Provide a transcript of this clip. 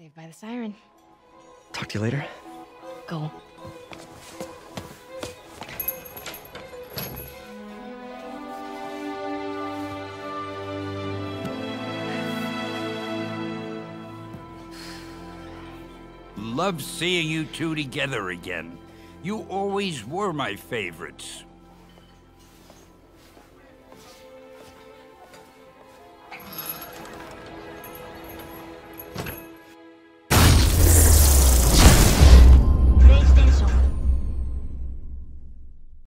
Saved by the siren. Talk to you later. Go. Love seeing you two together again. You always were my favorites.